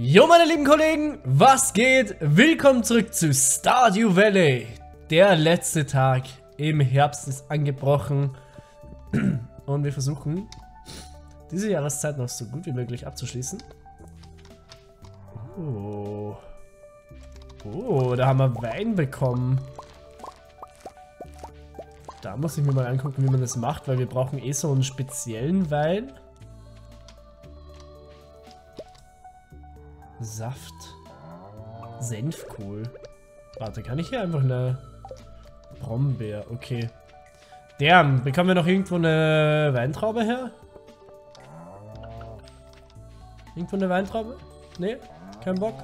Jo meine lieben Kollegen, was geht? Willkommen zurück zu Stardew Valley. Der letzte Tag im Herbst ist angebrochen und wir versuchen diese Jahreszeit noch so gut wie möglich abzuschließen. Oh. Oh, da haben wir Wein bekommen. Da muss ich mir mal angucken, wie man das macht, weil wir brauchen eh so einen speziellen Wein. Saft. Senfkohl. Warte, kann ich hier einfach eine Brombeer? Okay. Damn, bekommen wir noch irgendwo eine Weintraube her? Irgendwo eine Weintraube? Nee, kein Bock.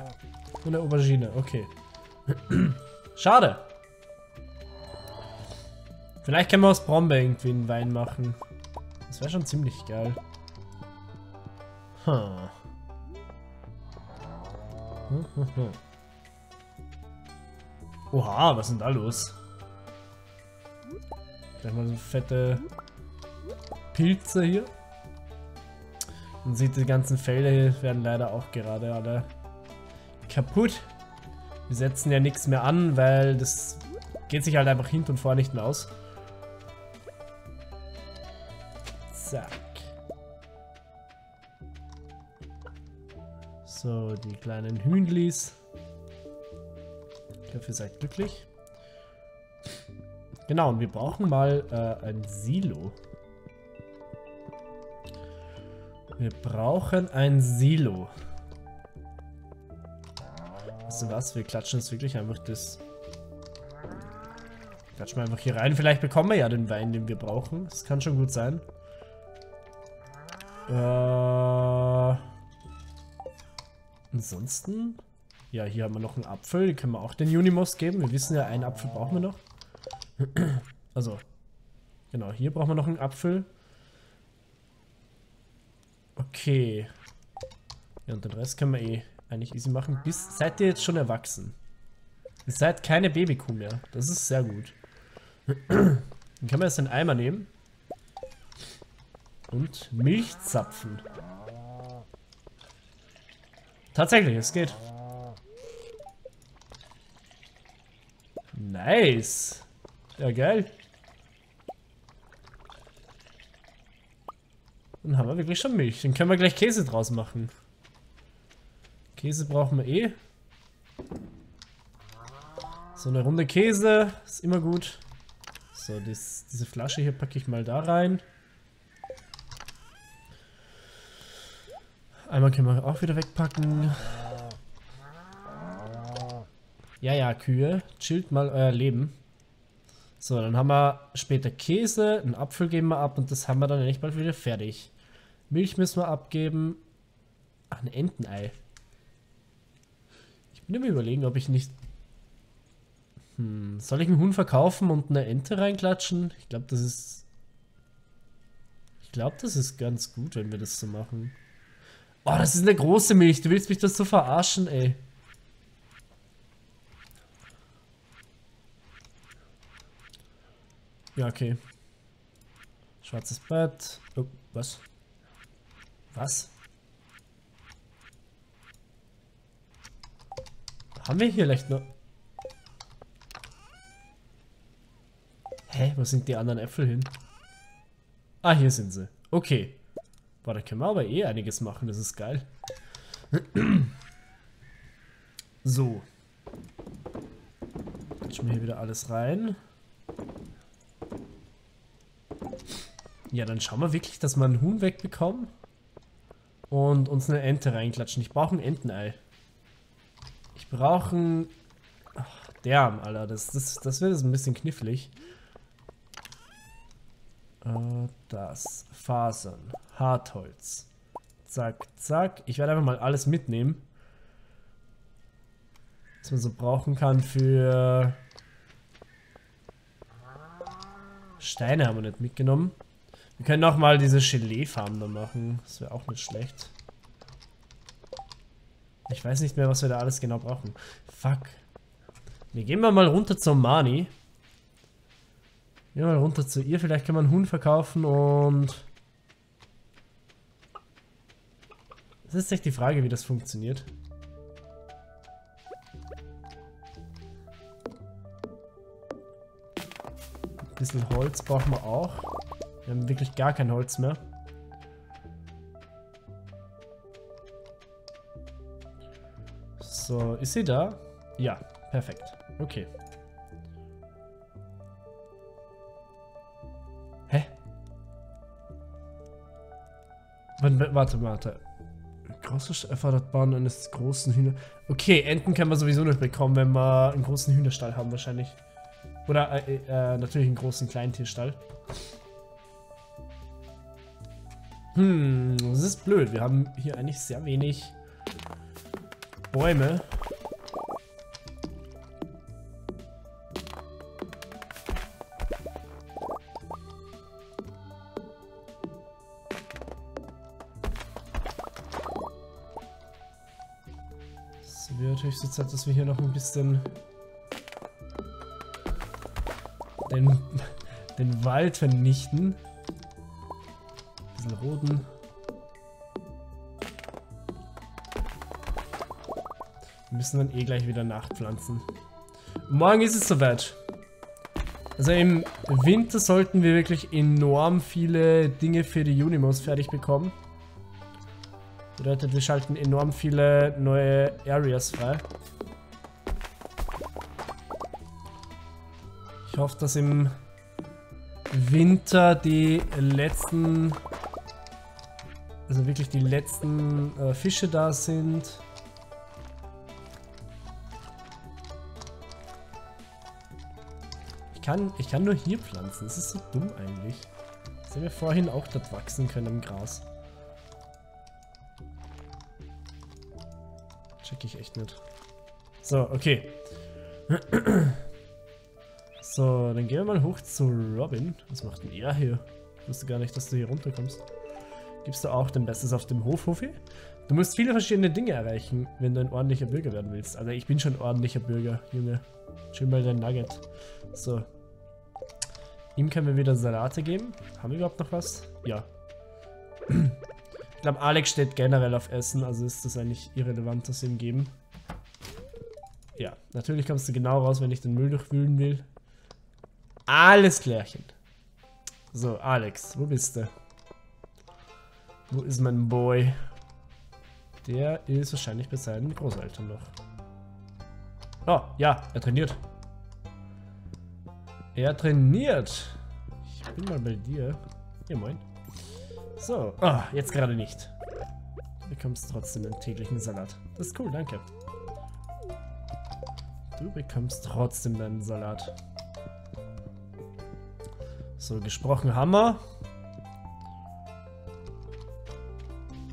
Nur eine Aubergine, okay. Schade. Vielleicht können wir aus Brombeer irgendwie einen Wein machen. Das wäre schon ziemlich geil. Huh. Oha, was ist denn da los? Gleich mal so fette Pilze hier. Man sieht, die ganzen Felder werden leider auch gerade alle kaputt. Wir setzen ja nichts mehr an, weil das geht sich halt einfach hinten und vorne nicht mehr aus. So, die kleinen Hühnlis. Ich hoffe, ihr seid glücklich. Genau, und wir brauchen mal äh, ein Silo. Wir brauchen ein Silo. Weißt du was? Wir klatschen jetzt wirklich einfach das... Klatschen wir einfach hier rein. Vielleicht bekommen wir ja den Wein, den wir brauchen. Das kann schon gut sein. Äh, ansonsten, ja, hier haben wir noch einen Apfel, den können wir auch den Unimos geben. Wir wissen ja, einen Apfel brauchen wir noch. Also, genau, hier brauchen wir noch einen Apfel. Okay. Ja, und den Rest können wir eh eigentlich easy machen. Bis, seid ihr jetzt schon erwachsen? Ihr seid keine Babykuh mehr. Das ist sehr gut. Dann können wir jetzt den Eimer nehmen. Und Milch zapfen. Tatsächlich, es geht. Nice. Ja, geil. Dann haben wir wirklich schon Milch. Dann können wir gleich Käse draus machen. Käse brauchen wir eh. So eine Runde Käse ist immer gut. So, das, diese Flasche hier packe ich mal da rein. Einmal können wir auch wieder wegpacken. Ja, ja, Kühe. Chillt mal euer Leben. So, dann haben wir später Käse, einen Apfel geben wir ab und das haben wir dann nicht bald wieder fertig. Milch müssen wir abgeben. Ach, ein Entenei. Ich bin immer überlegen, ob ich nicht... Hm, soll ich einen Huhn verkaufen und eine Ente reinklatschen? Ich glaube, das ist... Ich glaube, das ist ganz gut, wenn wir das so machen. Oh, das ist eine große Milch. Du willst mich das so verarschen, ey. Ja, okay. Schwarzes Bett. Oh, was? Was? Haben wir hier leicht noch... Hä? Wo sind die anderen Äpfel hin? Ah, hier sind sie. Okay. Boah, da können wir aber eh einiges machen, das ist geil. so. Jetzt wir hier wieder alles rein. Ja, dann schauen wir wirklich, dass wir einen Huhn wegbekommen. Und uns eine Ente reinklatschen. Ich brauche ein Entenei. Ich brauche ein... Ach, der, Alter. Das, das, das wird jetzt ein bisschen knifflig. Äh, das. Fasern. Hartholz. Zack, zack. Ich werde einfach mal alles mitnehmen. Was man so brauchen kann für... Steine haben wir nicht mitgenommen. Wir können auch mal diese Gelee-Farm da machen. Das wäre auch nicht schlecht. Ich weiß nicht mehr, was wir da alles genau brauchen. Fuck. Wir gehen mal runter zur Mani. Gehen mal runter zu ihr. Vielleicht kann man einen Huhn verkaufen und... Das ist echt die Frage, wie das funktioniert. Ein bisschen Holz brauchen wir auch. Wir haben wirklich gar kein Holz mehr. So, ist sie da? Ja, perfekt. Okay. Warte, warte. Große erfordert Bauen eines großen Hühner. Okay, Enten können wir sowieso nicht bekommen, wenn wir einen großen Hühnerstall haben wahrscheinlich. Oder äh, äh, natürlich einen großen Kleintierstall. Hm, das ist blöd. Wir haben hier eigentlich sehr wenig Bäume. Wird höchste Zeit, dass wir hier noch ein bisschen den, den Wald vernichten. Ein bisschen roden. Wir müssen dann eh gleich wieder nachpflanzen. Morgen ist es soweit. Also im Winter sollten wir wirklich enorm viele Dinge für die Unimos fertig bekommen. Bedeutet, wir schalten enorm viele neue Areas frei. Ich hoffe, dass im Winter die letzten, also wirklich die letzten äh, Fische da sind. Ich kann, ich kann nur hier pflanzen. Das ist so dumm eigentlich. Das wir vorhin auch dort wachsen können im Gras. Ich echt nicht. So, okay. So, dann gehen wir mal hoch zu Robin. Was macht denn er hier? Ich wusste gar nicht, dass du hier runterkommst. Gibst du auch dein Bestes auf dem Hof, Hofi? Du musst viele verschiedene Dinge erreichen, wenn du ein ordentlicher Bürger werden willst. Also ich bin schon ordentlicher Bürger, Junge. Schön mal dein Nugget. So. Ihm können wir wieder Salate geben. Haben wir überhaupt noch was? Ja. Ich glaube, Alex steht generell auf Essen, also ist das eigentlich irrelevant, dass wir ihm geben. Ja, natürlich kommst du genau raus, wenn ich den Müll durchwühlen will. Alles klärchen. So, Alex, wo bist du? Wo ist mein Boy? Der ist wahrscheinlich bei seinen Großeltern noch. Oh, ja, er trainiert. Er trainiert. Ich bin mal bei dir. Ja, moin. So, oh, jetzt gerade nicht. Du bekommst trotzdem einen täglichen Salat. Das ist cool, danke. Du bekommst trotzdem deinen Salat. So, gesprochen wir.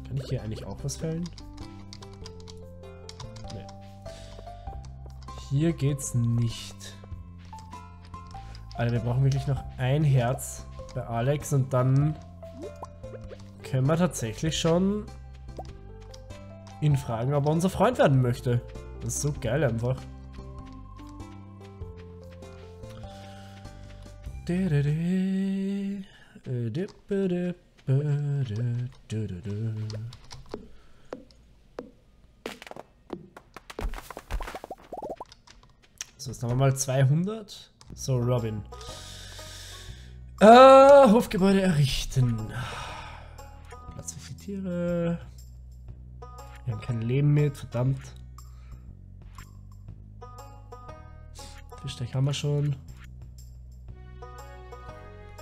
Kann ich hier eigentlich auch was fällen? Nee. Hier geht's nicht. Alter, wir brauchen wirklich noch ein Herz bei Alex und dann können wir tatsächlich schon ihn fragen, ob er unser Freund werden möchte. Das ist so geil einfach. So, jetzt haben wir mal 200. So, Robin. Äh, Hofgebäude errichten. Tiere. Wir haben kein Leben mit, verdammt. Fischteich haben wir schon.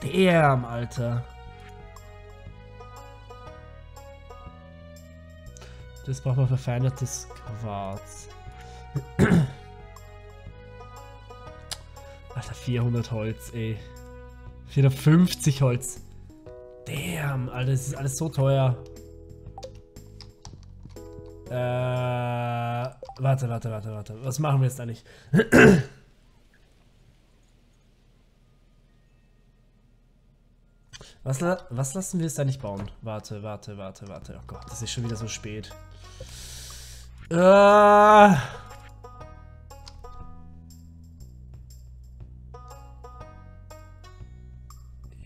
Damn, Alter. Das braucht man verfeinertes Quarz. Alter, 400 Holz, ey. 450 Holz. Damn, Alter, das ist alles so teuer. Äh, warte, warte, warte, warte. Was machen wir jetzt eigentlich? Was, was lassen wir jetzt da nicht bauen? Warte, warte, warte, warte. Oh Gott, das ist schon wieder so spät. Äh.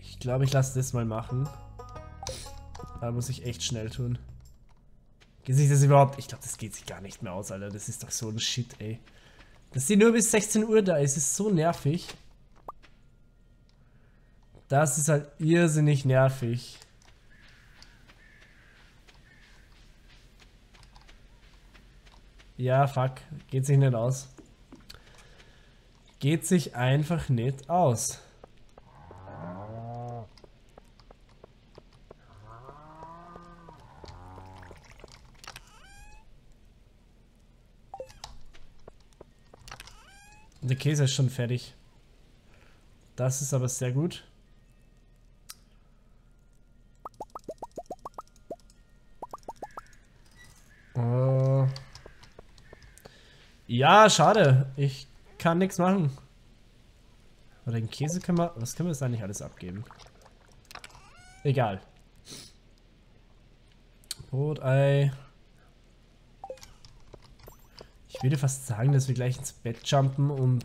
Ich glaube, ich lasse das mal machen. Da muss ich echt schnell tun. Geht sich das überhaupt? Ich glaube, das geht sich gar nicht mehr aus, Alter. Das ist doch so ein Shit, ey. Dass die nur bis 16 Uhr da ist, ist so nervig. Das ist halt irrsinnig nervig. Ja, fuck. Geht sich nicht aus. Geht sich einfach nicht aus. Der Käse ist schon fertig. Das ist aber sehr gut. Uh. Ja, schade. Ich kann nichts machen. Oder den Käse können wir... Was können wir jetzt eigentlich alles abgeben? Egal. Brot, Ei. Ich würde fast sagen, dass wir gleich ins Bett jumpen und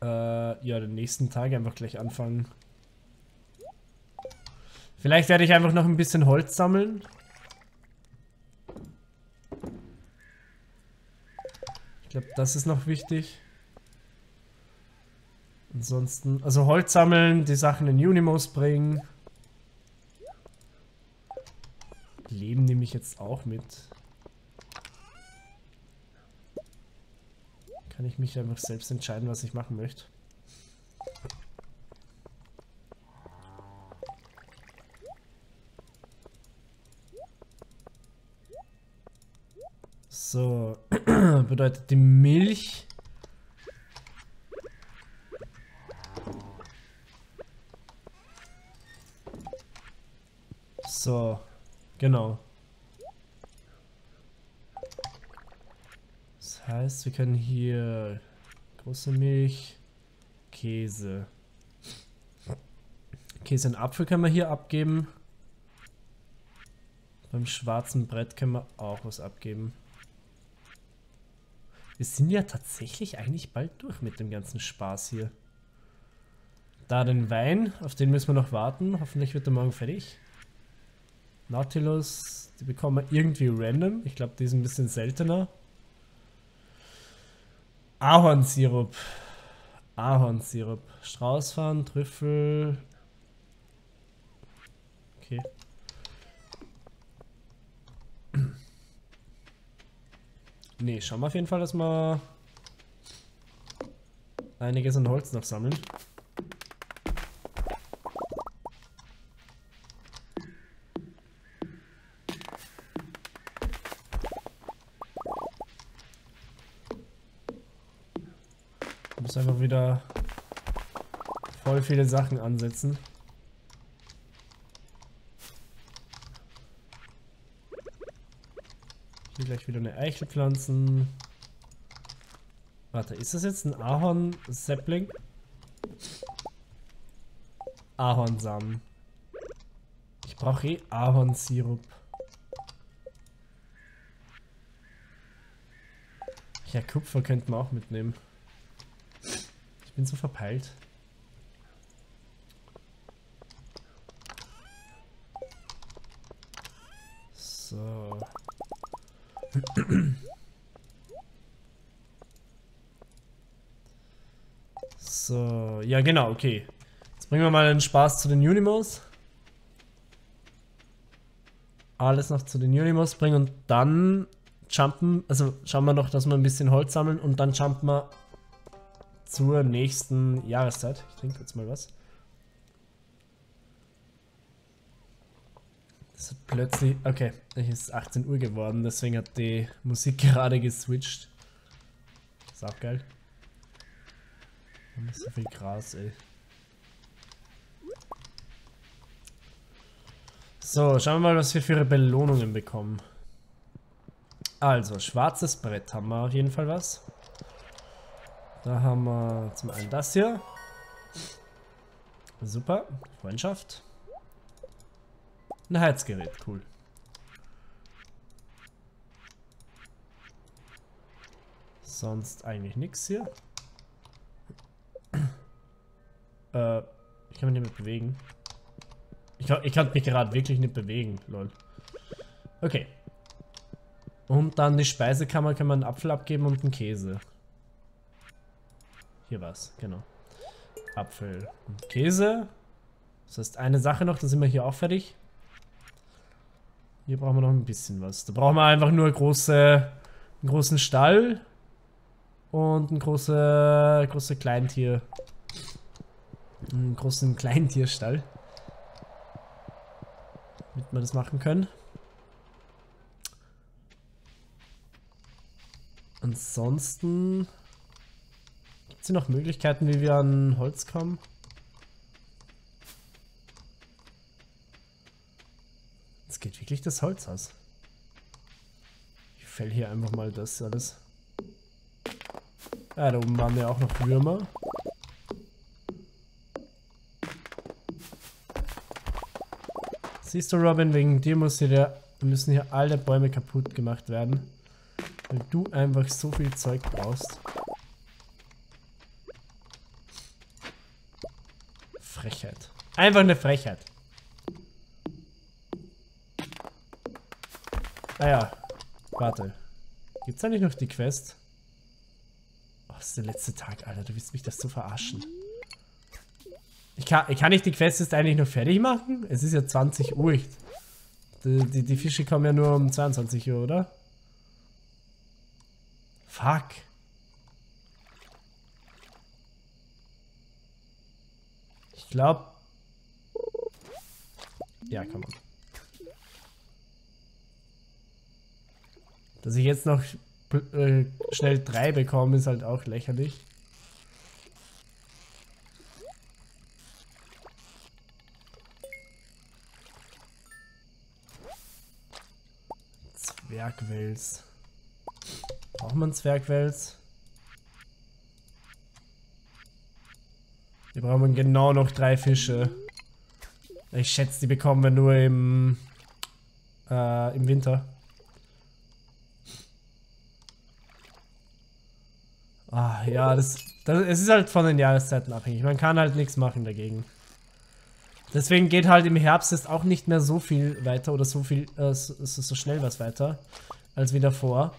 äh, ja, den nächsten Tag einfach gleich anfangen. Vielleicht werde ich einfach noch ein bisschen Holz sammeln. Ich glaube, das ist noch wichtig. Ansonsten, also Holz sammeln, die Sachen in Unimos bringen. Leben nehme ich jetzt auch mit. Kann ich mich einfach selbst entscheiden, was ich machen möchte. So, bedeutet die Milch. So, genau. Heißt, wir können hier große Milch, Käse. Käse und Apfel können wir hier abgeben. Beim schwarzen Brett können wir auch was abgeben. Wir sind ja tatsächlich eigentlich bald durch mit dem ganzen Spaß hier. Da den Wein, auf den müssen wir noch warten. Hoffentlich wird er morgen fertig. Nautilus, die bekommen wir irgendwie random. Ich glaube, die ist ein bisschen seltener. Ahornsirup. Ahornsirup. Straußfahren, Trüffel. Okay. Nee, schauen wir auf jeden Fall, dass wir einiges an Holz noch sammeln. Muss einfach wieder voll viele Sachen ansetzen. Hier gleich wieder eine Eichel pflanzen. Warte, ist das jetzt ein Ahorn-Sapling? Ahornsamen. Ich brauche eh Ahornsirup. Ja, Kupfer könnten wir auch mitnehmen. Ich bin so verpeilt. So. So, ja genau, okay. Jetzt bringen wir mal den Spaß zu den Unimos. Alles noch zu den Unimos bringen und dann jumpen, also schauen wir noch, dass wir ein bisschen Holz sammeln und dann jumpen wir zur nächsten Jahreszeit. Ich trinke jetzt mal was. Es hat plötzlich... Okay, es ist 18 Uhr geworden, deswegen hat die Musik gerade geswitcht. Ist auch geil. So viel Gras, ey. So, schauen wir mal, was wir für Belohnungen bekommen. Also, schwarzes Brett haben wir auf jeden Fall was. Da haben wir zum einen das hier. Super. Freundschaft. Ein Heizgerät, cool. Sonst eigentlich nichts hier. Äh, ich kann mich nicht mehr bewegen. Ich, ich kann mich gerade wirklich nicht bewegen, lol. Okay. Und dann die Speisekammer kann man einen Apfel abgeben und einen Käse. Hier war's, genau. Apfel und Käse. Das heißt, eine Sache noch, dann sind wir hier auch fertig. Hier brauchen wir noch ein bisschen was. Da brauchen wir einfach nur große, einen großen Stall und ein große, große Kleintier. Einen großen Kleintierstall. Damit wir das machen können. Ansonsten gibt es noch Möglichkeiten, wie wir an Holz kommen. Jetzt geht wirklich das Holz aus. Ich fäll hier einfach mal das alles. Ja, da oben waren ja auch noch Würmer. Siehst du, Robin, wegen dir muss hier, müssen hier alle Bäume kaputt gemacht werden. Weil du einfach so viel Zeug brauchst. Frechheit. Einfach eine Frechheit. Ah ja. Warte. Gibt's da nicht noch die Quest? Oh, das ist der letzte Tag, Alter. Du willst mich das zu verarschen. Ich kann, ich kann nicht die Quest jetzt eigentlich noch fertig machen? Es ist ja 20 Uhr. Die, die, die Fische kommen ja nur um 22 Uhr, oder? Fuck. Ich glaube... Ja, kann man. Dass ich jetzt noch äh, schnell drei bekomme, ist halt auch lächerlich. Zwergwels. Braucht man Zwergwels? Hier brauchen wir genau noch drei Fische. Ich schätze, die bekommen wir nur im, äh, im Winter. Ah, ja, das, das, es ist halt von den Jahreszeiten abhängig. Man kann halt nichts machen dagegen. Deswegen geht halt im Herbst jetzt auch nicht mehr so viel weiter oder so viel, äh, so, so schnell was weiter als wie davor.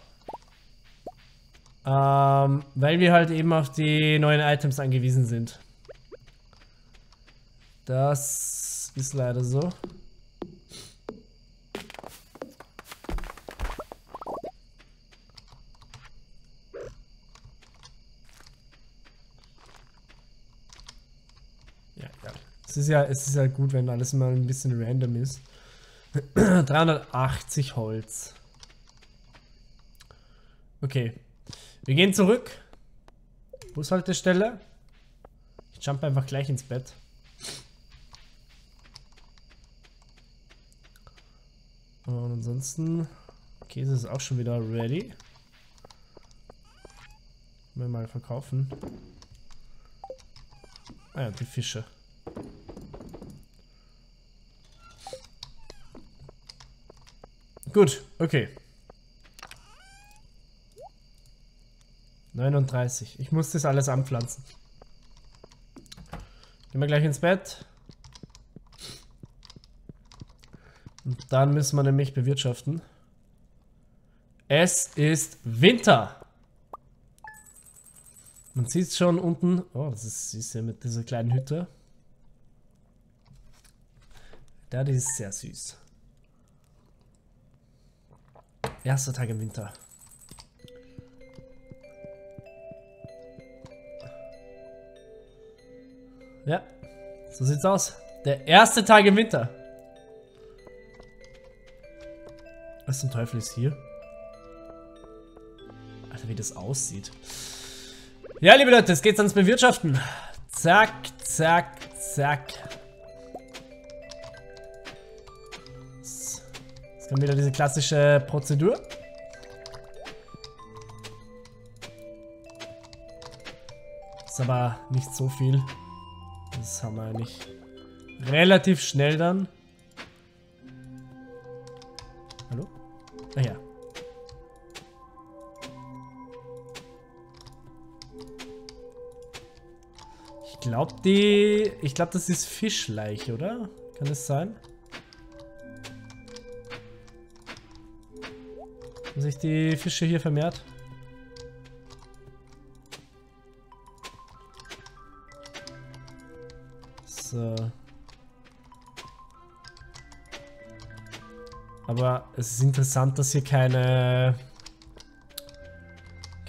Ähm, weil wir halt eben auf die neuen Items angewiesen sind. Das ist leider so. Ja, ja. Es ist ja, es ist ja gut, wenn alles mal ein bisschen random ist. 380 Holz. Okay. Wir gehen zurück. Bushaltestelle. Ich jump einfach gleich ins Bett. Und ansonsten... Käse ist auch schon wieder ready. Wir mal verkaufen. Ah ja, die Fische. Gut, okay. 39. Ich muss das alles anpflanzen. Gehen wir gleich ins Bett. Dann müssen wir nämlich bewirtschaften. Es ist Winter. Man sieht es schon unten. Oh, das ist süß hier mit dieser kleinen Hütte. Das ist sehr süß. Erster Tag im Winter. Ja, so sieht's aus. Der erste Tag im Winter. Was zum Teufel ist hier? Alter, wie das aussieht. Ja, liebe Leute, jetzt geht's ans Bewirtschaften. Zack, zack, zack. Jetzt kommt wieder diese klassische Prozedur. Ist aber nicht so viel. Das haben wir eigentlich relativ schnell dann. Die... Ich glaube das ist Fischleich, oder? Kann das sein? sich die Fische hier vermehrt? So. Aber es ist interessant, dass hier keine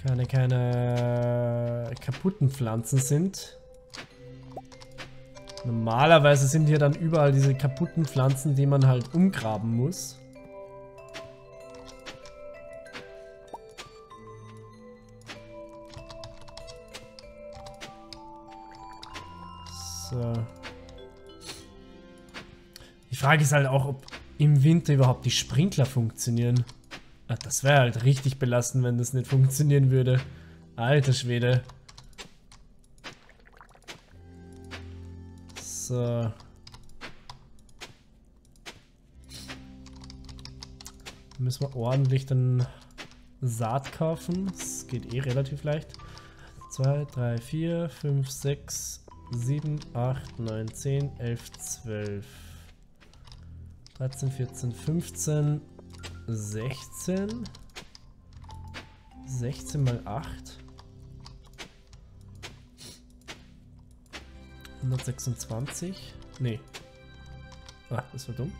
keine, keine kaputten Pflanzen sind. Normalerweise sind hier dann überall diese kaputten Pflanzen, die man halt umgraben muss. So. Die Frage ist halt auch, ob im Winter überhaupt die Sprinkler funktionieren. Ach, das wäre halt richtig belastend, wenn das nicht funktionieren würde. Alter Schwede. So. Müssen wir ordentlich dann Saat kaufen. Das geht eh relativ leicht. 2, 3, 4, 5, 6, 7, 8, 9, 10, 11, 12, 13, 14, 15, 16. 16 mal 8. 126. Nee. Ah, das war dumm.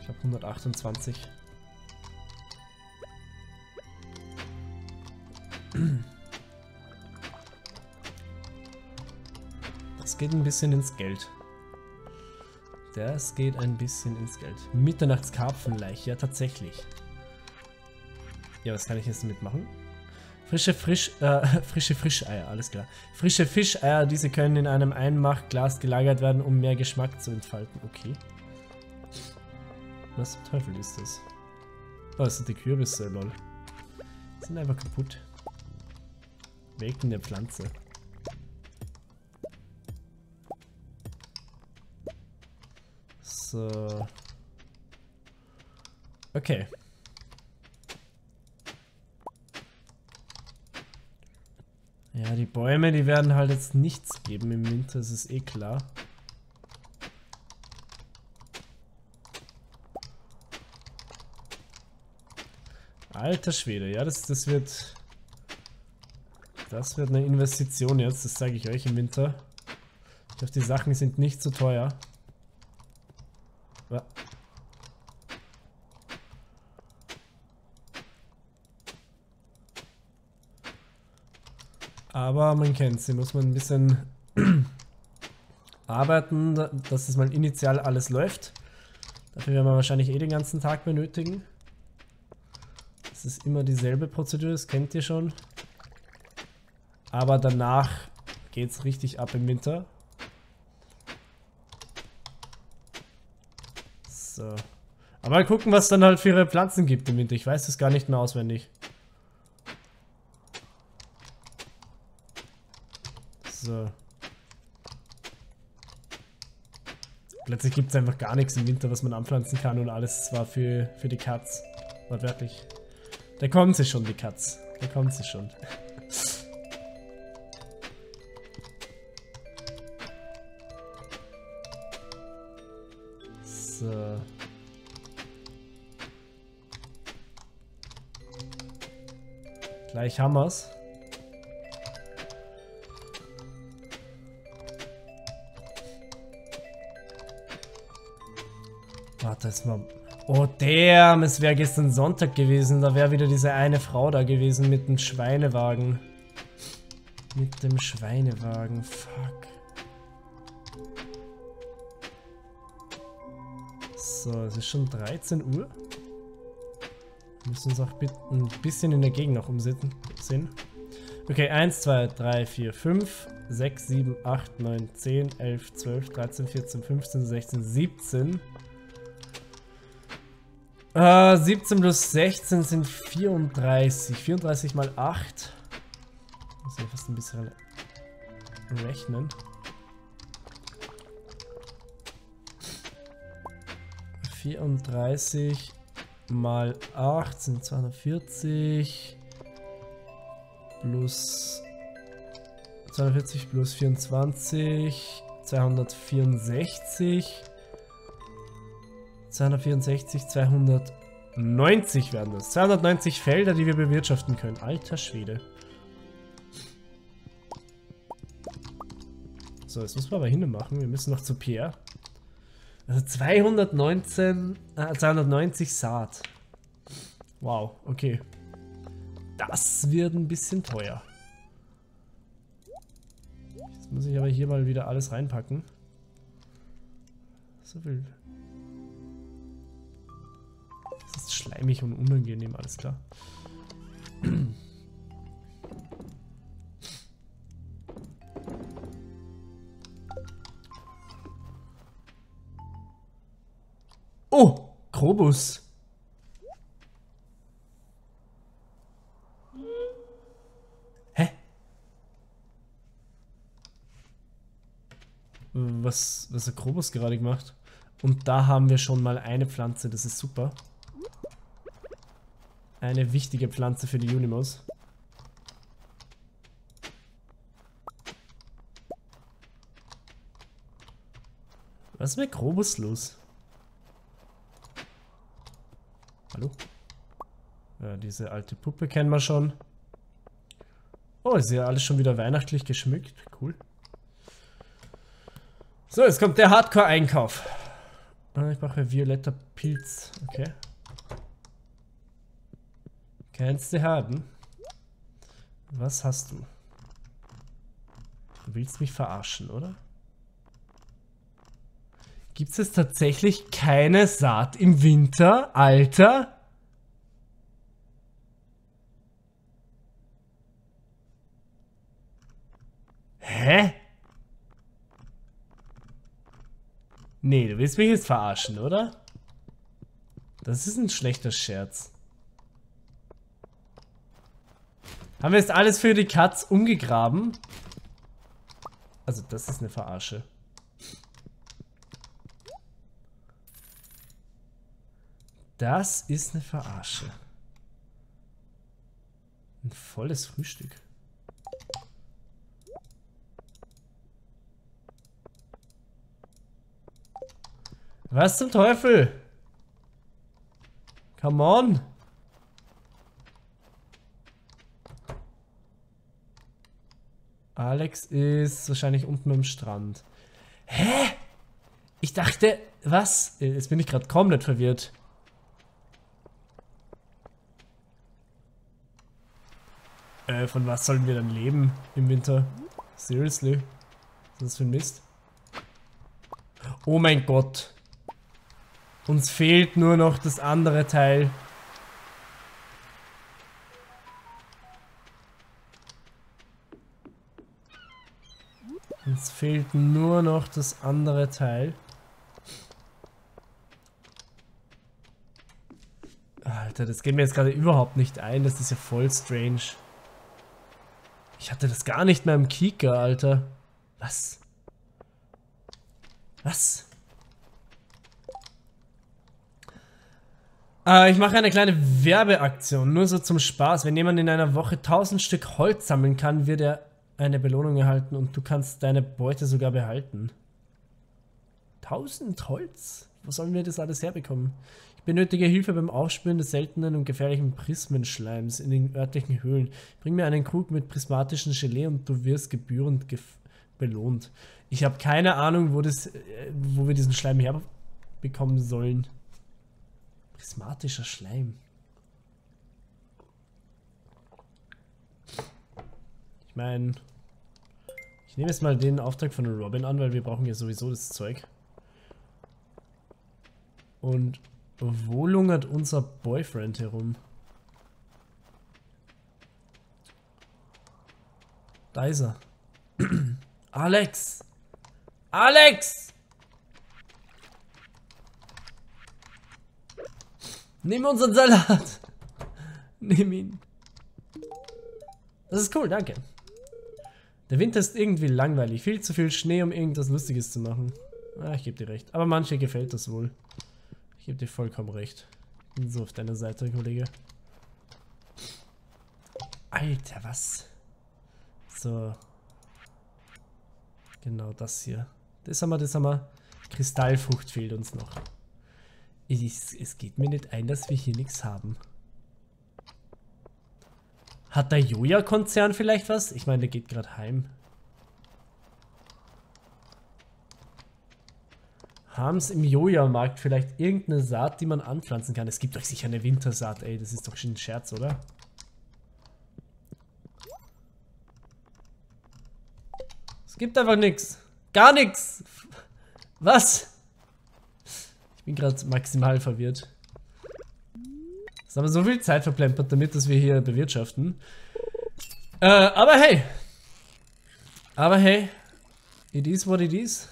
Ich habe 128. Das geht ein bisschen ins Geld. Das geht ein bisschen ins Geld. Mitternachtskarpfenleich, ja tatsächlich. Ja, was kann ich jetzt damit machen? Frische Frisch, äh, frische Frischeier, alles klar. Frische Fischeier, diese können in einem Einmachglas gelagert werden, um mehr Geschmack zu entfalten. Okay. Was zum Teufel ist das? Oh, das sind die Kürbisse, lol. Die sind einfach kaputt. Weg in der Pflanze. So. Okay. Ja, die Bäume, die werden halt jetzt nichts geben im Winter, das ist eh klar. Alter Schwede, ja, das, das wird... Das wird eine Investition jetzt, das zeige ich euch im Winter. Ich hoffe, die Sachen sind nicht zu so teuer. Aber man kennt sie, muss man ein bisschen arbeiten, dass es mal initial alles läuft. Dafür werden wir wahrscheinlich eh den ganzen Tag benötigen. Das ist immer dieselbe Prozedur, das kennt ihr schon. Aber danach geht es richtig ab im Winter. So. Aber mal gucken, was dann halt für ihre Pflanzen gibt im Winter. Ich weiß es gar nicht mehr auswendig. So. Plötzlich gibt es einfach gar nichts im Winter, was man anpflanzen kann und alles war für, für die Katz. Wortwörtlich. Da kommt sie schon, die Katz. Da kommt sie schon. So. Gleich haben wir's. Warte, jetzt mal. Oh, damn, es wäre gestern Sonntag gewesen. Da wäre wieder diese eine Frau da gewesen mit dem Schweinewagen. Mit dem Schweinewagen, fuck. So, es ist schon 13 Uhr. Wir müssen uns auch ein bisschen in der Gegend noch umsehen. Okay, 1, 2, 3, 4, 5, 6, 7, 8, 9, 10, 11, 12, 13, 14, 15, 16, 17. Äh, 17 plus 16 sind 34. 34 mal 8. Muss ich fast ein bisschen rechnen. 34 mal 8 sind 240 plus 240 plus 24 264 264, 290 werden das. 290 Felder, die wir bewirtschaften können. Alter Schwede. So, jetzt müssen wir aber hin machen. Wir müssen noch zu Pierre. Also 219, äh, 290 Saat. Wow, okay. Das wird ein bisschen teuer. Jetzt muss ich aber hier mal wieder alles reinpacken. So viel. Schleimig und unangenehm, alles klar. Oh, Krobus. Hä? Was, was hat Krobus gerade gemacht? Und da haben wir schon mal eine Pflanze, das ist super. Eine wichtige Pflanze für die Unimos. Was ist mit Krobus los? Hallo? Ja, diese alte Puppe kennen wir schon. Oh, ist ja alles schon wieder weihnachtlich geschmückt. Cool. So, jetzt kommt der Hardcore-Einkauf. Ah, ich brauche violetter Pilz. Okay. Kannst du haben. Was hast du? Du willst mich verarschen, oder? Gibt es tatsächlich keine Saat im Winter, Alter? Hä? Nee, du willst mich jetzt verarschen, oder? Das ist ein schlechter Scherz. Haben wir jetzt alles für die Katz umgegraben? Also, das ist eine Verarsche. Das ist eine Verarsche. Ein volles Frühstück. Was zum Teufel? Come on. Alex ist wahrscheinlich unten am Strand. Hä? Ich dachte, was? Jetzt bin ich gerade komplett verwirrt. Äh, von was sollen wir dann leben im Winter? Seriously? Was ist das für ein Mist? Oh mein Gott. Uns fehlt nur noch das andere Teil. Uns fehlt nur noch das andere Teil. Alter, das geht mir jetzt gerade überhaupt nicht ein. Das ist ja voll strange. Ich hatte das gar nicht mehr im Kika, Alter. Was? Was? Äh, ich mache eine kleine Werbeaktion, nur so zum Spaß. Wenn jemand in einer Woche 1000 Stück Holz sammeln kann, wird er eine Belohnung erhalten und du kannst deine Beute sogar behalten. 1000 Holz? Wo sollen wir das alles herbekommen? Ich benötige Hilfe beim Aufspüren des seltenen und gefährlichen Prismenschleims in den örtlichen Höhlen. Bring mir einen Krug mit prismatischen Gelee und du wirst gebührend belohnt. Ich habe keine Ahnung, wo, das, äh, wo wir diesen Schleim herbekommen sollen. Prismatischer Schleim. Ich meine, ich nehme jetzt mal den Auftrag von Robin an, weil wir brauchen ja sowieso das Zeug. Und wo lungert unser Boyfriend herum? Da ist er. Alex! Alex! Nimm unseren Salat! Nimm ihn. Das ist cool, danke. Der Winter ist irgendwie langweilig. Viel zu viel Schnee, um irgendwas Lustiges zu machen. Ah, ich gebe dir recht. Aber manche gefällt das wohl. Ich gebe dir vollkommen recht. Bin so auf deiner Seite, Kollege. Alter, was? So. Genau das hier. Das haben wir, das haben wir. Kristallfrucht fehlt uns noch. Es, es geht mir nicht ein, dass wir hier nichts haben. Hat der Joja-Konzern vielleicht was? Ich meine, der geht gerade heim. Haben es im Joja-Markt vielleicht irgendeine Saat, die man anpflanzen kann? Es gibt doch sicher eine Wintersaat, ey. Das ist doch schon ein Scherz, oder? Es gibt einfach nichts. Gar nichts. Was? Ich bin gerade maximal verwirrt. Jetzt haben wir so viel Zeit verplempert, damit dass wir hier bewirtschaften. Äh, aber hey. Aber hey. It is what it is.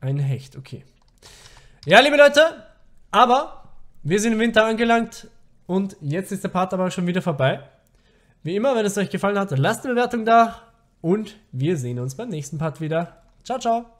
Ein Hecht, okay. Ja, liebe Leute, aber wir sind im Winter angelangt und jetzt ist der Part aber schon wieder vorbei. Wie immer, wenn es euch gefallen hat, lasst eine Bewertung da und wir sehen uns beim nächsten Part wieder. Ciao, ciao.